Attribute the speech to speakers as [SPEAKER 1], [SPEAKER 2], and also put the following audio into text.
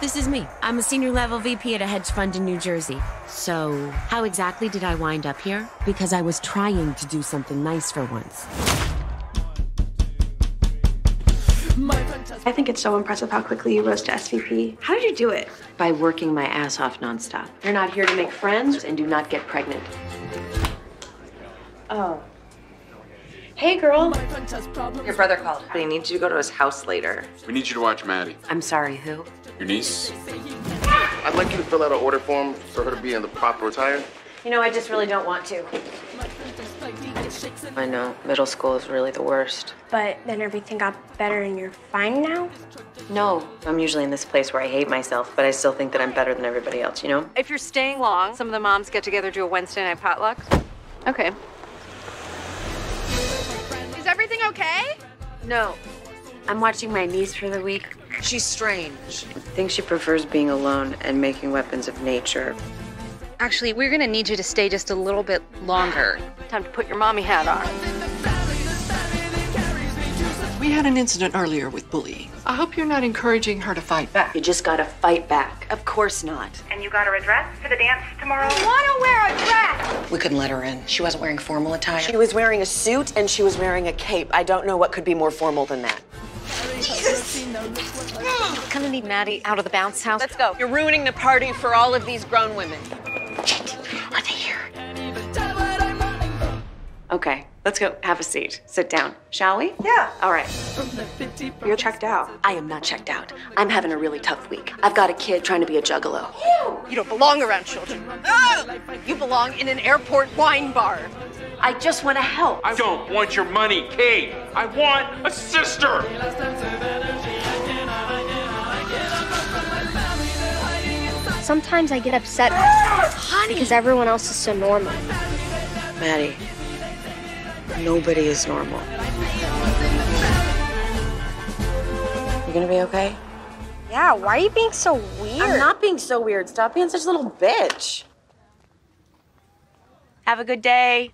[SPEAKER 1] This is me. I'm a senior level VP at a hedge fund in New Jersey. So, how exactly did I wind up here? Because I was trying to do something nice for once.
[SPEAKER 2] I think it's so impressive how quickly you rose to SVP. How did you do it?
[SPEAKER 1] By working my ass off nonstop. You're not here to make friends and do not get pregnant.
[SPEAKER 2] Oh. Hey, girl.
[SPEAKER 3] Your brother called, but he needs you to go to his house later.
[SPEAKER 4] We need you to watch Maddie.
[SPEAKER 1] I'm sorry, who?
[SPEAKER 4] Your niece?
[SPEAKER 5] I'd like you to fill out an order form for her to be in the proper attire.
[SPEAKER 3] You know, I just really don't want to. I know, middle school is really the worst.
[SPEAKER 2] But then everything got better and you're fine now?
[SPEAKER 3] No, I'm usually in this place where I hate myself, but I still think that I'm better than everybody else, you know?
[SPEAKER 6] If you're staying long, some of the moms get together do a Wednesday night potluck. Okay.
[SPEAKER 7] Is everything okay?
[SPEAKER 1] No. I'm watching my niece for the week.
[SPEAKER 3] She's strange. I think she prefers being alone and making weapons of nature.
[SPEAKER 6] Actually, we're gonna need you to stay just a little bit longer. Time to put your mommy hat on.
[SPEAKER 8] We had an incident earlier with bullying. I hope you're not encouraging her to fight back.
[SPEAKER 1] You just gotta fight back. Of course not.
[SPEAKER 9] And you got her a dress for the dance tomorrow?
[SPEAKER 7] Wanna wear a dress?
[SPEAKER 8] We couldn't let her in. She wasn't wearing formal attire.
[SPEAKER 3] She was wearing a suit and she was wearing a cape. I don't know what could be more formal than that.
[SPEAKER 6] Gonna need Maddie out of the bounce house.
[SPEAKER 3] Let's go.
[SPEAKER 8] You're ruining the party for all of these grown women.
[SPEAKER 3] Are they here? Okay, let's go have a seat. Sit down, shall we?
[SPEAKER 2] Yeah.
[SPEAKER 3] All right.
[SPEAKER 2] You're checked out.
[SPEAKER 3] I am not checked out. I'm having a really tough week. I've got a kid trying to be a juggalo.
[SPEAKER 8] You don't belong around children. Oh! You belong in an airport wine bar.
[SPEAKER 3] I just want to help.
[SPEAKER 4] I don't want your money, Kate. I want a sister.
[SPEAKER 2] Sometimes I get upset because everyone else is so normal.
[SPEAKER 3] Maddie, nobody is normal. You're gonna be okay?
[SPEAKER 2] Yeah, why are you being so weird?
[SPEAKER 3] I'm not being so weird. Stop being such a little bitch.
[SPEAKER 1] Have a good day.